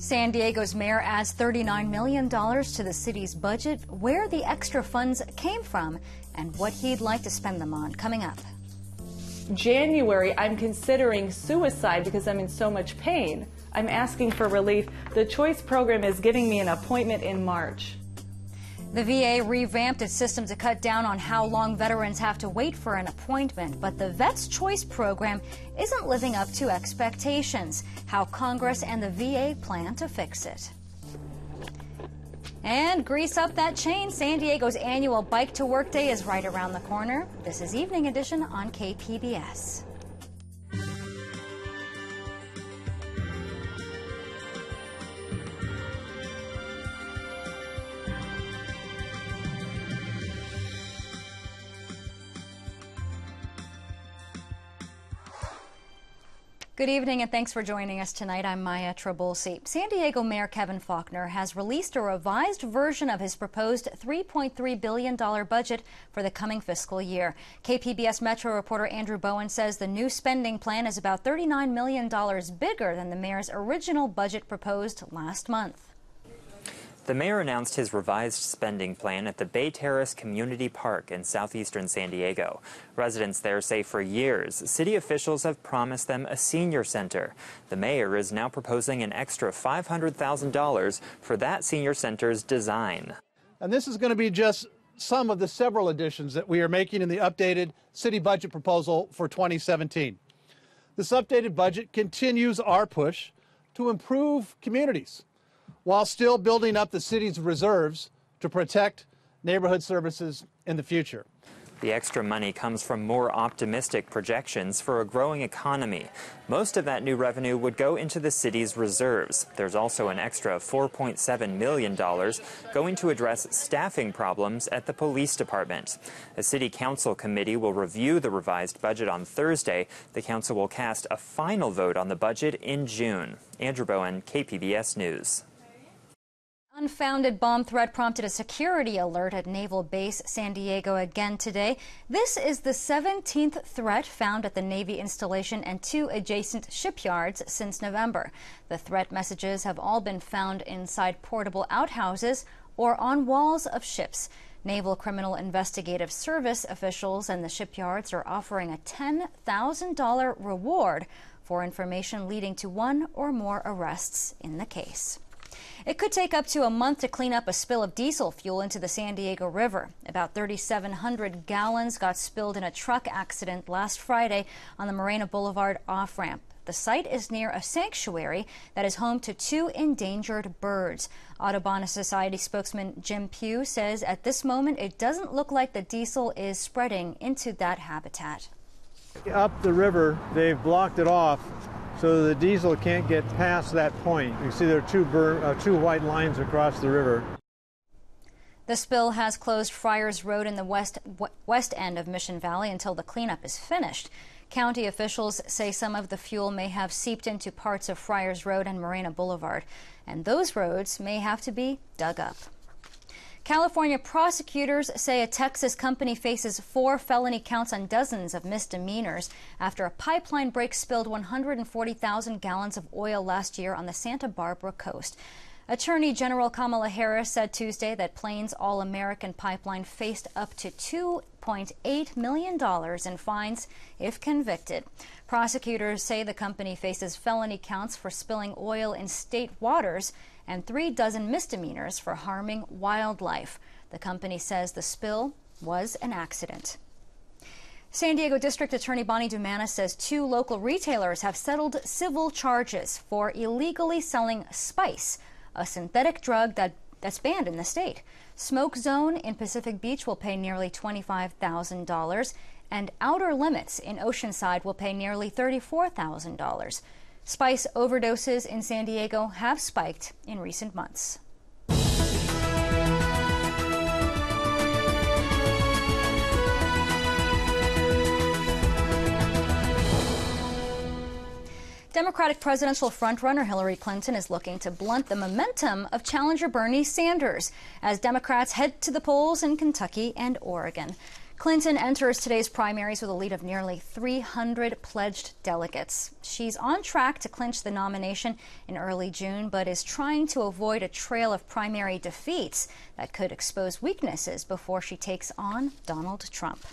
San Diego's mayor adds $39 million to the city's budget, where the extra funds came from, and what he'd like to spend them on. Coming up. January, I'm considering suicide because I'm in so much pain. I'm asking for relief. The choice program is giving me an appointment in March. The VA revamped its system to cut down on how long veterans have to wait for an appointment, but the Vets Choice program isn't living up to expectations. How Congress and the VA plan to fix it. And grease up that chain. San Diego's annual Bike to Work Day is right around the corner. This is Evening Edition on KPBS. Good evening and thanks for joining us tonight. I'm Maya Trabulsi. San Diego Mayor Kevin Faulconer has released a revised version of his proposed $3.3 billion budget for the coming fiscal year. KPBS Metro reporter Andrew Bowen says the new spending plan is about $39 million bigger than the mayor's original budget proposed last month. The mayor announced his revised spending plan at the Bay Terrace Community Park in southeastern San Diego. Residents there say for years, city officials have promised them a senior center. The mayor is now proposing an extra $500,000 for that senior center's design. And this is going to be just some of the several additions that we are making in the updated city budget proposal for 2017. This updated budget continues our push to improve communities while still building up the city's reserves to protect neighborhood services in the future. The extra money comes from more optimistic projections for a growing economy. Most of that new revenue would go into the city's reserves. There's also an extra $4.7 million going to address staffing problems at the police department. A city council committee will review the revised budget on Thursday. The council will cast a final vote on the budget in June. Andrew Bowen, KPBS News. Unfounded bomb threat prompted a security alert at Naval Base San Diego again today. This is the 17th threat found at the Navy installation and two adjacent shipyards since November. The threat messages have all been found inside portable outhouses or on walls of ships. Naval Criminal Investigative Service officials and the shipyards are offering a $10,000 reward for information leading to one or more arrests in the case. It could take up to a month to clean up a spill of diesel fuel into the San Diego River. About 3,700 gallons got spilled in a truck accident last Friday on the Morena Boulevard off ramp. The site is near a sanctuary that is home to two endangered birds. Audubon Society spokesman Jim Pugh says at this moment it doesn't look like the diesel is spreading into that habitat. Up the river, they've blocked it off so the diesel can't get past that point. You see there are two, uh, two white lines across the river. The spill has closed Friars Road in the west, west end of Mission Valley until the cleanup is finished. County officials say some of the fuel may have seeped into parts of Friars Road and Morena Boulevard, and those roads may have to be dug up. California prosecutors say a Texas company faces four felony counts on dozens of misdemeanors after a pipeline break spilled 140,000 gallons of oil last year on the Santa Barbara coast. Attorney General Kamala Harris said Tuesday that Plains All American Pipeline faced up to $2.8 million in fines if convicted. Prosecutors say the company faces felony counts for spilling oil in state waters and three dozen misdemeanors for harming wildlife. The company says the spill was an accident. San Diego District Attorney Bonnie Dumanis says two local retailers have settled civil charges for illegally selling spice, a synthetic drug that, that's banned in the state. Smoke Zone in Pacific Beach will pay nearly $25,000, and Outer Limits in Oceanside will pay nearly $34,000. Spice overdoses in San Diego have spiked in recent months. Democratic presidential frontrunner Hillary Clinton is looking to blunt the momentum of challenger Bernie Sanders as Democrats head to the polls in Kentucky and Oregon. Clinton enters today's primaries with a lead of nearly 300 pledged delegates. She's on track to clinch the nomination in early June, but is trying to avoid a trail of primary defeats that could expose weaknesses before she takes on Donald Trump.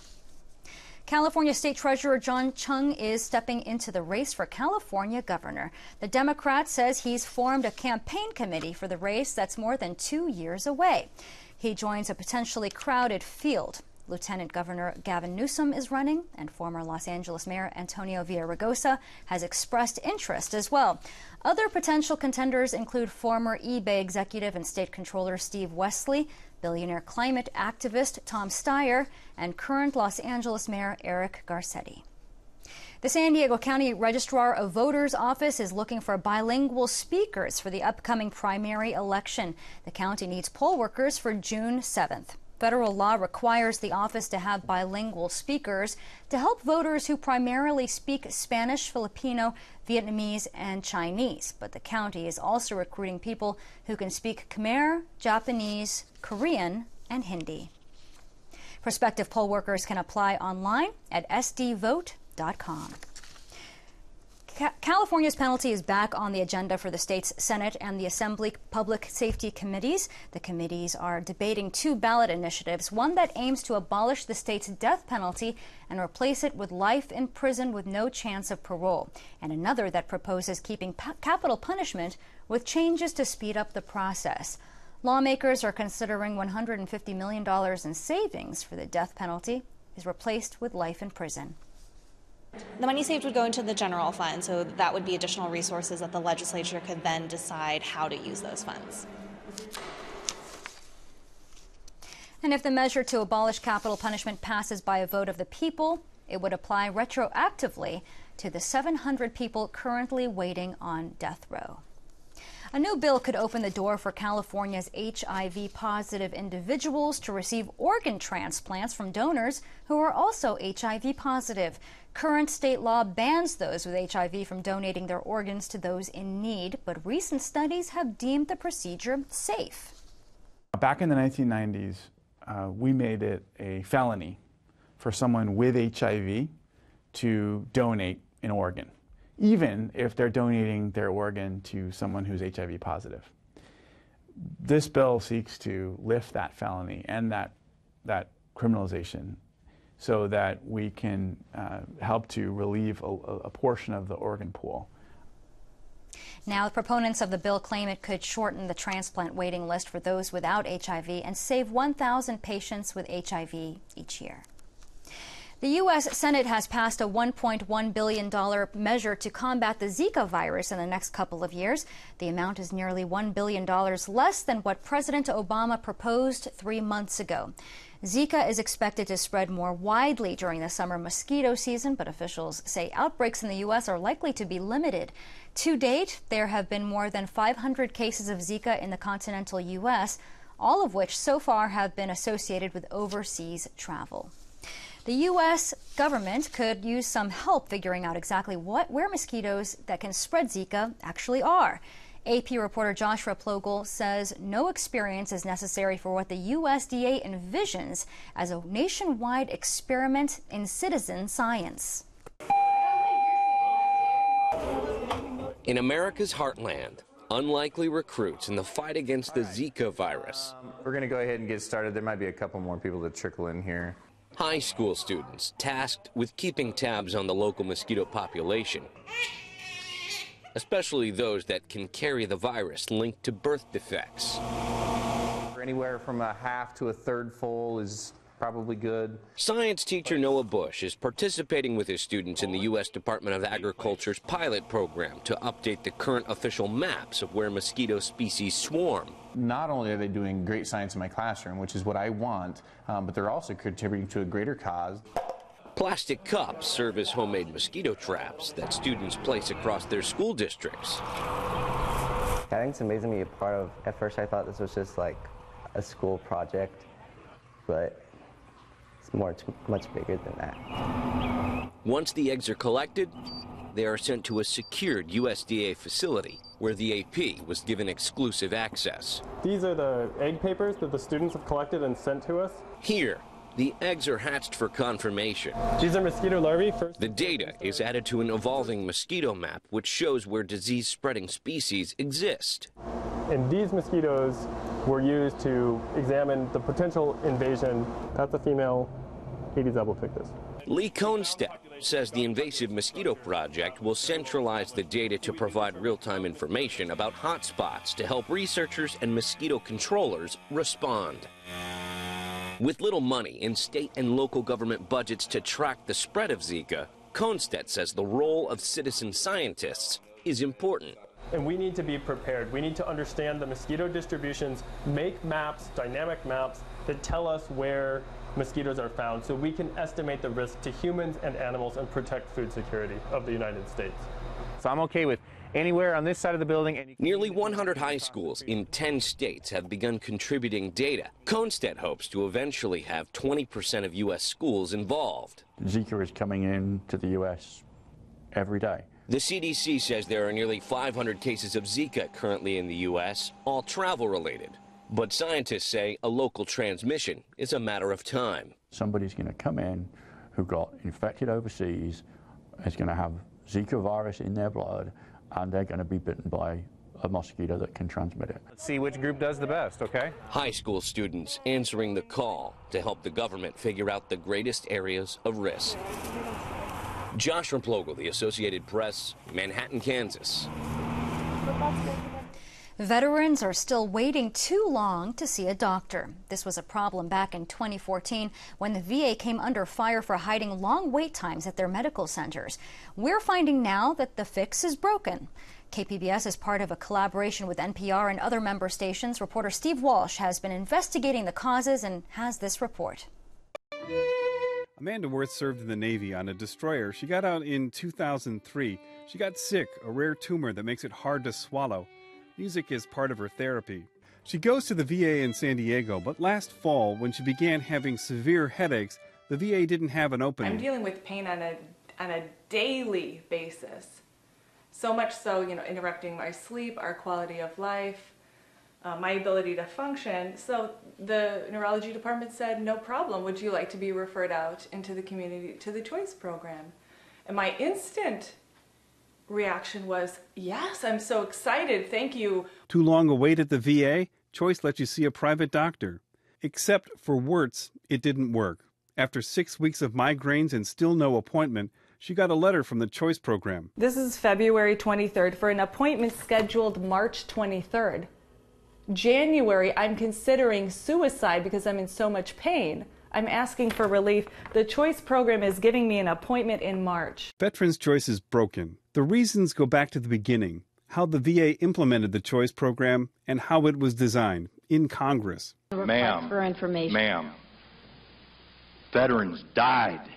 California State Treasurer John Chiang is stepping into the race for California governor. The Democrat says he's formed a campaign committee for the race that's more than two years away. He joins a potentially crowded field. Lieutenant Governor Gavin Newsom is running, and former Los Angeles Mayor Antonio Villaraigosa has expressed interest as well. Other potential contenders include former eBay executive and state controller Steve Westly, billionaire climate activist Tom Steyer, and current Los Angeles Mayor Eric Garcetti. The San Diego County Registrar of Voters office is looking for bilingual speakers for the upcoming primary election. The county needs poll workers for June 7th. Federal law requires the office to have bilingual speakers to help voters who primarily speak Spanish, Filipino, Vietnamese, and Chinese. But the county is also recruiting people who can speak Khmer, Japanese, Korean, and Hindi. Prospective poll workers can apply online at sdvote.com. California's penalty is back on the agenda for the state's Senate and the Assembly Public Safety Committees. The committees are debating two ballot initiatives one that aims to abolish the state's death penalty and replace it with life in prison with no chance of parole, and another that proposes keeping capital punishment with changes to speed up the process. Lawmakers are considering $150 million in savings for the death penalty is replaced with life in prison. The money saved would go into the general fund, so that would be additional resources that the legislature could then decide how to use those funds. And if the measure to abolish capital punishment passes by a vote of the people, it would apply retroactively to the 700 people currently waiting on death row. A new bill could open the door for California's HIV positive individuals to receive organ transplants from donors who are also HIV positive. Current state law bans those with HIV from donating their organs to those in need, but recent studies have deemed the procedure safe. Back in the 1990s, uh, we made it a felony for someone with HIV to donate an organ even if they're donating their organ to someone who's HIV positive. This bill seeks to lift that felony and that, that criminalization so that we can uh, help to relieve a, a portion of the organ pool. Now, proponents of the bill claim it could shorten the transplant waiting list for those without HIV and save 1,000 patients with HIV each year. The U.S. Senate has passed a $1.1 billion measure to combat the Zika virus in the next couple of years. The amount is nearly $1 billion less than what President Obama proposed three months ago. Zika is expected to spread more widely during the summer mosquito season, but officials say outbreaks in the U.S. are likely to be limited. To date, there have been more than 500 cases of Zika in the continental U.S., all of which so far have been associated with overseas travel. The U.S. government could use some help figuring out exactly what where mosquitoes that can spread Zika actually are. AP reporter Joshua Replogle says no experience is necessary for what the USDA envisions as a nationwide experiment in citizen science. In America's heartland, unlikely recruits in the fight against the Zika virus. Um, we're going to go ahead and get started. There might be a couple more people that trickle in here high school students tasked with keeping tabs on the local mosquito population, especially those that can carry the virus linked to birth defects. Anywhere from a half to a third full is probably good. Science teacher Noah Bush is participating with his students in the U.S. Department of Agriculture's pilot program to update the current official maps of where mosquito species swarm. Not only are they doing great science in my classroom, which is what I want, um, but they're also contributing to a greater cause. Plastic cups serve as homemade mosquito traps that students place across their school districts. I think it's amazing to be a part of. At first, I thought this was just like a school project, but it's more, much bigger than that. Once the eggs are collected, they are sent to a secured USDA facility where the AP was given exclusive access. These are the egg papers that the students have collected and sent to us. Here, The eggs are hatched for confirmation. These are mosquito larvae first. The data is added to an evolving mosquito map, which shows where disease spreading species exist. And these mosquitoes were used to examine the potential invasion. That's a female Aedes albopictus. Lee Cohnstaedt says the Invasive Mosquito Project will centralize the data to provide real-time information about hotspots to help researchers and mosquito controllers respond. With little money in state and local government budgets to track the spread of Zika, Cohnstaedt says the role of citizen scientists is important. And we need to be prepared. We need to understand the mosquito distributions, make maps, dynamic maps, that tell us where mosquitoes are found so we can estimate the risk to humans and animals and protect food security of the United States. So I'm okay with anywhere on this side of the building. Nearly 100 high schools in 10 states have begun contributing data. Cohnstaedt hopes to eventually have 20% of U.S. schools involved. Zika is coming in to the U.S. every day. The CDC says there are nearly 500 cases of Zika currently in the U.S., all travel related. But scientists say a local transmission is a matter of time. Somebody's going to come in who got infected overseas, is going to have Zika virus in their blood, and they're going to be bitten by a mosquito that can transmit it. Let's see which group does the best, okay? High school students answering the call to help the government figure out the greatest areas of risk. Josh Replogle, The Associated Press, Manhattan, Kansas. Veterans are still waiting too long to see a doctor. This was a problem back in 2014 when the VA came under fire for hiding long wait times at their medical centers. We're finding now that the fix is broken. KPBS is part of a collaboration with NPR and other member stations. Reporter Steve Walsh has been investigating the causes and has this report. Amanda Wertz served in the Navy on a destroyer. She got out in 2003. She got sick, a rare tumor that makes it hard to swallow. Music is part of her therapy. She goes to the VA in San Diego, but last fall, when she began having severe headaches, the VA didn't have an opening. I'm dealing with pain on a on a daily basis. So much so, you know, interrupting my sleep, our quality of life, uh, my ability to function. So the neurology department said, no problem. Would you like to be referred out into the community to the choice program? And my instant reaction was, yes, I'm so excited. Thank you. Too long a wait at the VA? Choice lets you see a private doctor. Except for Wertz, it didn't work. After six weeks of migraines and still no appointment, she got a letter from the Choice program. This is February 23rd for an appointment scheduled March 23rd. January, I'm considering suicide because I'm in so much pain. I'm asking for relief. The Choice program is giving me an appointment in March. Veterans Choice is broken. The reasons go back to the beginning how the VA implemented the Choice program and how it was designed in Congress. Ma'am, for information. ma'am, veterans died.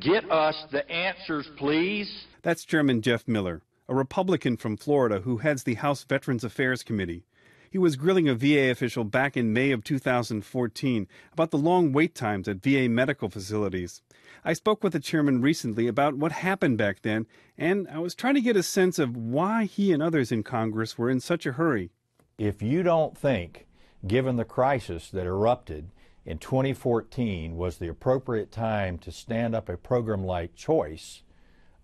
Get us the answers, please. That's Chairman Jeff Miller, a Republican from Florida who heads the House Veterans Affairs Committee. He was grilling a VA official back in May of 2014 about the long wait times at VA medical facilities. I spoke with the chairman recently about what happened back then, and I was trying to get a sense of why he and others in Congress were in such a hurry. If you don't think, given the crisis that erupted in 2014, was the appropriate time to stand up a program like Choice,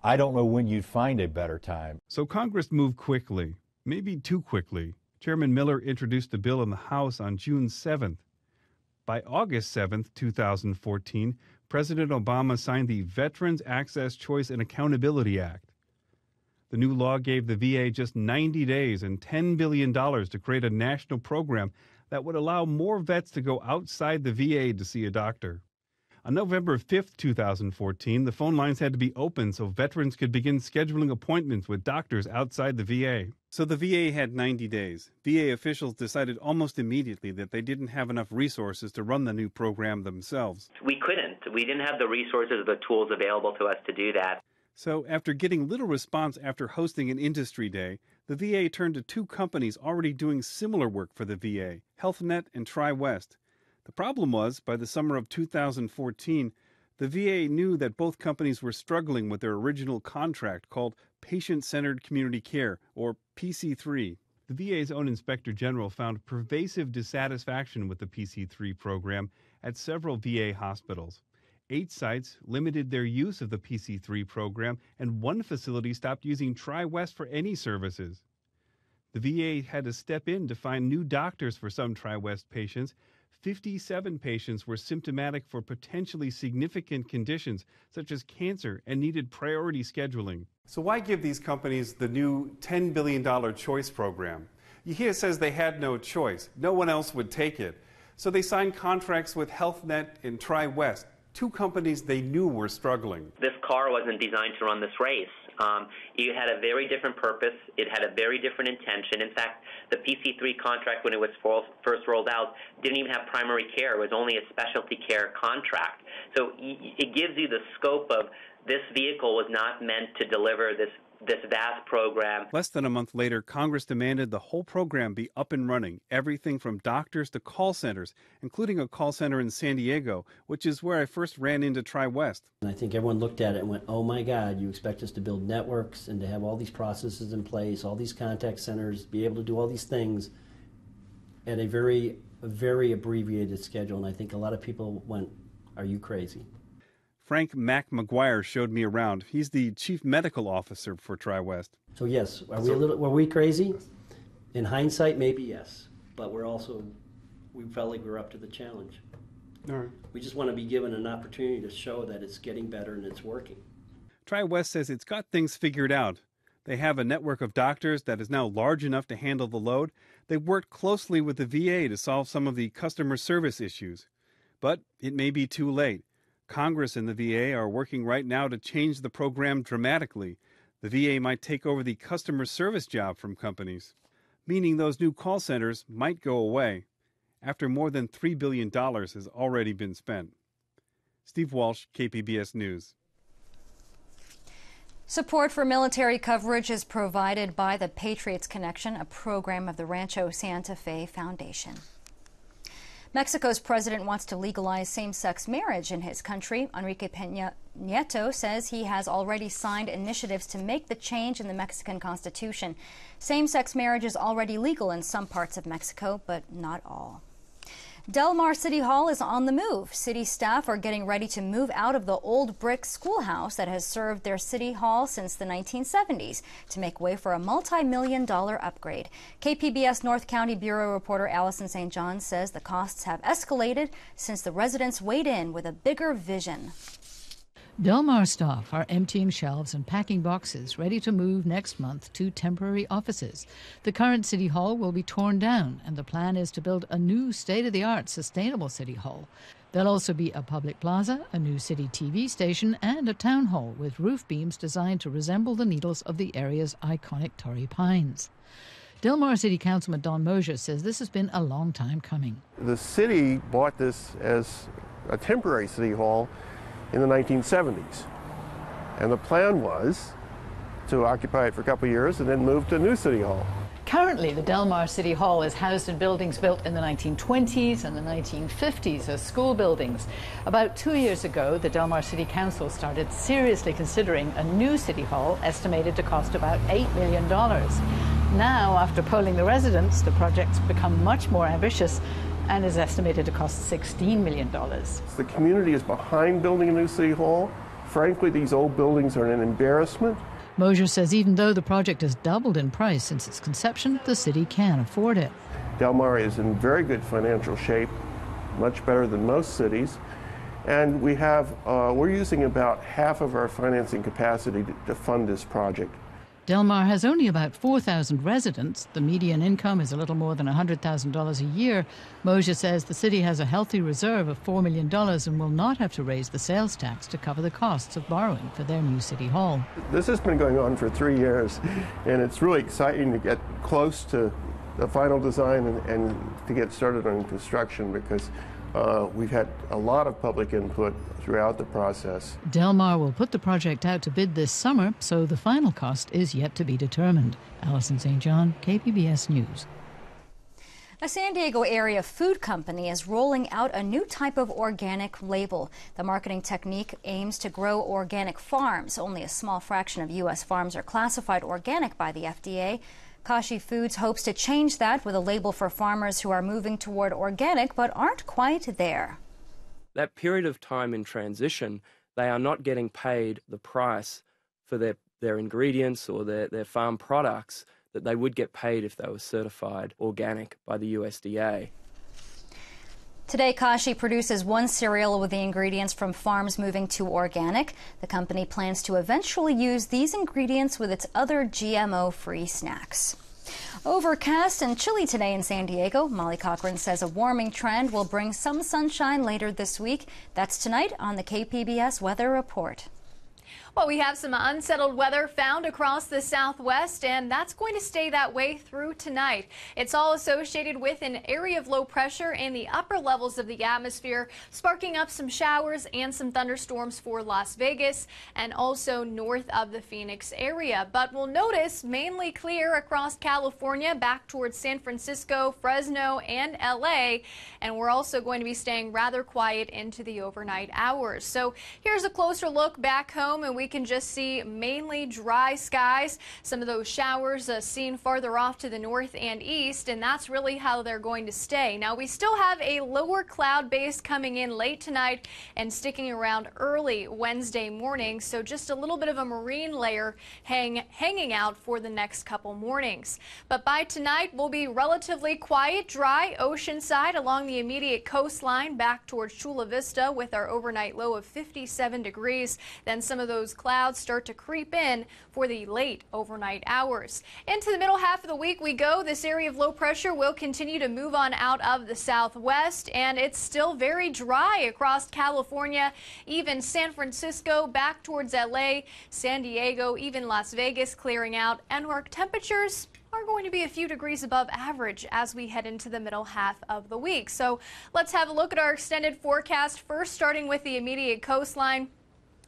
I don't know when you'd find a better time. So Congress moved quickly, maybe too quickly. Chairman Miller introduced the bill in the House on June 7th. By August 7, 2014, President Obama signed the Veterans Access Choice and Accountability Act. The new law gave the VA just 90 days and $10 billion to create a national program that would allow more vets to go outside the VA to see a doctor. On November 5th, 2014, the phone lines had to be open so veterans could begin scheduling appointments with doctors outside the VA. So the VA had 90 days. VA officials decided almost immediately that they didn't have enough resources to run the new program themselves. We couldn't. We didn't have the resources or the tools available to us to do that. So, after getting little response after hosting an industry day, the VA turned to two companies already doing similar work for the VA HealthNet and TriWest. The problem was, by the summer of 2014, the VA knew that both companies were struggling with their original contract called Patient Centered Community Care, or PC3. The VA's own Inspector General found pervasive dissatisfaction with the PC3 program at several VA hospitals. Eight sites limited their use of the PC3 program, and one facility stopped using TriWest for any services. The VA had to step in to find new doctors for some TriWest patients. 57 patients were symptomatic for potentially significant conditions such as cancer and needed priority scheduling. So, why give these companies the new $10 billion choice program? Yehia says they had no choice. No one else would take it. So, they signed contracts with HealthNet and TriWest two companies they knew were struggling. This car wasn't designed to run this race. Um, it had a very different purpose. It had a very different intention. In fact, the PC3 contract, when it was first rolled out, didn't even have primary care. It was only a specialty care contract. So it gives you the scope of this vehicle was not meant to deliver this this vast program. Less than a month later, Congress demanded the whole program be up and running, everything from doctors to call centers, including a call center in San Diego, which is where I first ran into TriWest. And I think everyone looked at it and went, oh my God, you expect us to build networks and to have all these processes in place, all these contact centers, be able to do all these things at a very, very abbreviated schedule. And I think a lot of people went, are you crazy? Frank Mac McGuire showed me around. He's the chief medical officer for TriWest. So yes, are we a little? Were we crazy? In hindsight, maybe yes, but we're also we felt like we are up to the challenge. All right. We just want to be given an opportunity to show that it's getting better and it's working. TriWest says it's got things figured out. They have a network of doctors that is now large enough to handle the load. They've worked closely with the VA to solve some of the customer service issues. But it may be too late. Congress and the VA are working right now to change the program dramatically. The VA might take over the customer service job from companies, meaning those new call centers might go away after more than $3 billion has already been spent. Steve Walsh, KPBS News. Support for military coverage is provided by the Patriots Connection, a program of the Rancho Santa Fe Foundation. Mexico's president wants to legalize same sex marriage in his country. Enrique Peña Nieto says he has already signed initiatives to make the change in the Mexican constitution. Same sex marriage is already legal in some parts of Mexico, but not all. Del Mar City Hall is on the move. City staff are getting ready to move out of the old brick schoolhouse that has served their city hall since the 1970s to make way for a multi-million dollar upgrade. KPBS North County Bureau reporter Allison St. John says the costs have escalated since the residents weighed in with a bigger vision. Del Mar staff are emptying shelves and packing boxes ready to move next month to temporary offices. The current City Hall will be torn down, and the plan is to build a new state of the art sustainable City Hall. There'll also be a public plaza, a new city TV station, and a town hall with roof beams designed to resemble the needles of the area's iconic Torrey pines. Del Mar City Councilman Don Mosier says this has been a long time coming. The city bought this as a temporary city hall in the 1970s. And the plan was to occupy it for a couple of years and then move to a new city hall. Currently, the Del Mar City Hall is housed in buildings built in the 1920s and the 1950s as school buildings. About two years ago, the Del Mar City Council started seriously considering a new city hall estimated to cost about $8 million. Now, after polling the residents, the project's become much more ambitious and is estimated to cost $16 million. The community is behind building a new city hall. Frankly, these old buildings are an embarrassment. Mosier says even though the project has doubled in price since its conception, the city can afford it. Del Mar is in very good financial shape, much better than most cities. And we have, uh, we're using about half of our financing capacity to, to fund this project. Del Mar has only about 4,000 residents. The median income is a little more than $100,000 a year. Mosier says the city has a healthy reserve of $4 million and will not have to raise the sales tax to cover the costs of borrowing for their new city hall. This has been going on for three years, and it's really exciting to get close to the final design and, and to get started on construction because uh, we've had a lot of public input throughout the process. Del Mar will put the project out to bid this summer, so the final cost is yet to be determined. Allison St. John, KPBS News. A San Diego area food company is rolling out a new type of organic label. The marketing technique aims to grow organic farms. Only a small fraction of U.S. farms are classified organic by the FDA. Kashi Foods hopes to change that with a label for farmers who are moving toward organic but aren't quite there. that period of time in transition, they are not getting paid the price for their, their ingredients or their, their farm products that they would get paid if they were certified organic by the USDA. Today, Kashi produces one cereal with the ingredients from farms moving to organic. The company plans to eventually use these ingredients with its other GMO free snacks. Overcast and chilly today in San Diego. Molly Cochran says a warming trend will bring some sunshine later this week. That's tonight on the KPBS Weather Report. Well, we have some unsettled weather found across the southwest, and that's going to stay that way through tonight. It's all associated with an area of low pressure in the upper levels of the atmosphere, sparking up some showers and some thunderstorms for Las Vegas and also north of the Phoenix area. But we'll notice mainly clear across California, back towards San Francisco, Fresno, and LA. And we're also going to be staying rather quiet into the overnight hours. So here's a closer look back home, and we we can just see mainly dry skies. Some of those showers uh, seen farther off to the north and east, and that's really how they're going to stay. Now, we still have a lower cloud base coming in late tonight and sticking around early Wednesday morning, so just a little bit of a marine layer hang, hanging out for the next couple mornings. But by tonight, we'll be relatively quiet, dry oceanside along the immediate coastline back towards Chula Vista with our overnight low of 57 degrees. Then some of those clouds start to creep in for the late overnight hours. Into the middle half of the week we go. This area of low pressure will continue to move on out of the southwest, and it's still very dry across California, even San Francisco, back towards LA, San Diego, even Las Vegas clearing out, and our temperatures are going to be a few degrees above average as we head into the middle half of the week. So let's have a look at our extended forecast first, starting with the immediate coastline.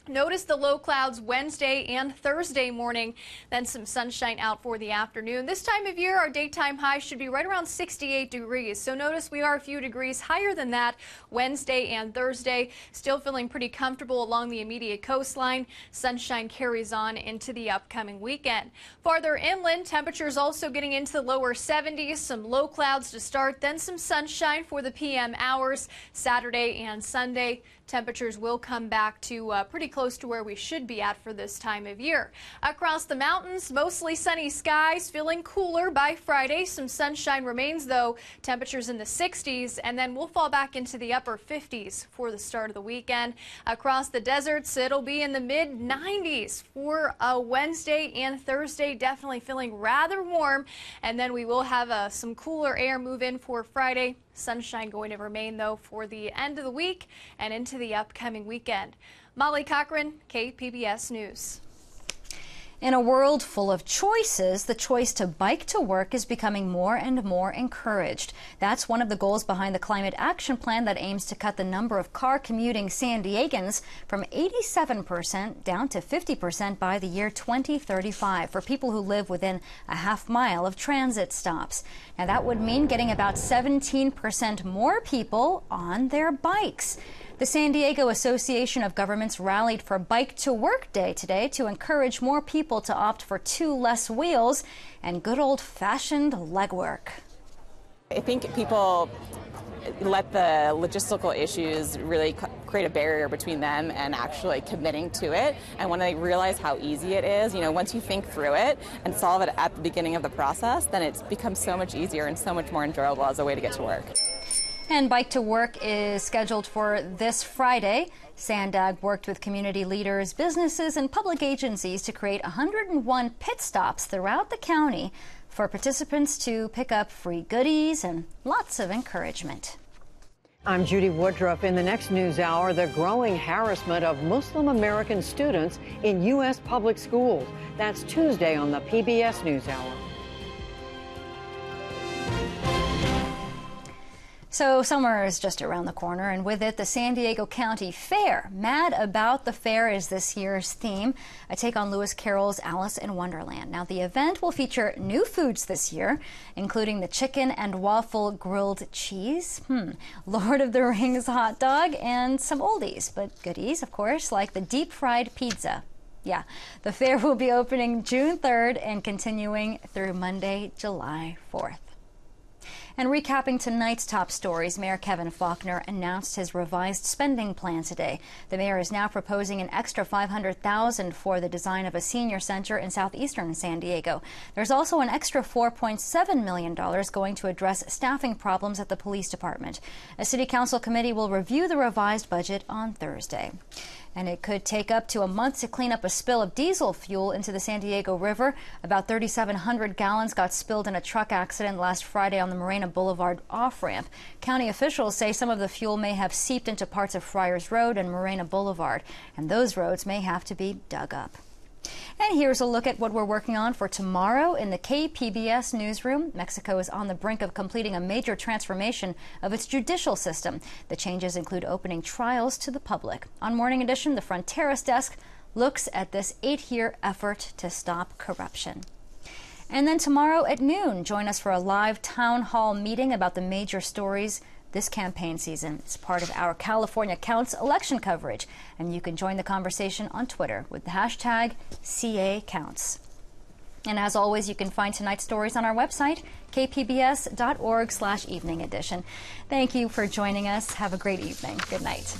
Notice the low clouds Wednesday and Thursday morning, then some sunshine out for the afternoon. This time of year, our daytime high should be right around 68 degrees. So notice we are a few degrees higher than that Wednesday and Thursday. Still feeling pretty comfortable along the immediate coastline. Sunshine carries on into the upcoming weekend. Farther inland, temperatures also getting into the lower 70s. Some low clouds to start, then some sunshine for the PM hours Saturday and Sunday. Temperatures will come back to uh, pretty close to where we should be at for this time of year. Across the mountains, mostly sunny skies, feeling cooler by Friday. Some sunshine remains, though. Temperatures in the 60s, and then we'll fall back into the upper 50s for the start of the weekend. Across the deserts, it'll be in the mid 90s for a Wednesday and Thursday. Definitely feeling rather warm, and then we will have uh, some cooler air move in for Friday. Sunshine going to remain, though, for the end of the week and into the upcoming weekend. Molly Cochran, KPBS News. In a world full of choices, the choice to bike to work is becoming more and more encouraged. That's one of the goals behind the Climate Action Plan that aims to cut the number of car commuting San Diegans from 87% down to 50% by the year 2035 for people who live within a half mile of transit stops. Now, that would mean getting about 17% more people on their bikes. The San Diego Association of Governments rallied for Bike to Work Day today to encourage more people to opt for two less wheels and good old fashioned legwork. I think people let the logistical issues really create a barrier between them and actually committing to it. And when they realize how easy it is, you know, once you think through it and solve it at the beginning of the process, then it becomes so much easier and so much more enjoyable as a way to get to work. And Bike to Work is scheduled for this Friday. Sandag worked with community leaders, businesses, and public agencies to create 101 pit stops throughout the county for participants to pick up free goodies and lots of encouragement. I'm Judy Woodruff. In the next news hour, the growing harassment of Muslim American students in U.S. public schools. That's Tuesday on the PBS News So summer is just around the corner, and with it, the San Diego County Fair. Mad About the Fair is this year's theme, a take on Lewis Carroll's Alice in Wonderland. Now, the event will feature new foods this year, including the chicken and waffle grilled cheese, hmm, Lord of the Rings hot dog, and some oldies, but goodies, of course, like the deep fried pizza. Yeah, the fair will be opening June 3rd and continuing through Monday, July 4th. And recapping tonight's top stories, Mayor Kevin Faulconer announced his revised spending plan today. The mayor is now proposing an extra 500,000 for the design of a senior center in southeastern San Diego. There's also an extra 4.7 million dollars going to address staffing problems at the police department. A city council committee will review the revised budget on Thursday and it could take up to a month to clean up a spill of diesel fuel into the San Diego River. About 3,700 gallons got spilled in a truck accident last Friday on the Morena Boulevard off ramp. County officials say some of the fuel may have seeped into parts of Friars Road and Morena Boulevard, and those roads may have to be dug up. And here's a look at what we're working on for tomorrow in the KPBS newsroom. Mexico is on the brink of completing a major transformation of its judicial system. The changes include opening trials to the public. On Morning Edition, the Fronteras desk looks at this eight year effort to stop corruption. And then tomorrow at noon, join us for a live town hall meeting about the major stories this campaign season. is part of our California Counts election coverage, and you can join the conversation on Twitter with the hashtag CACounts. And as always, you can find tonight's stories on our website, kpbs.org slash evening edition. Thank you for joining us. Have a great evening. Good night.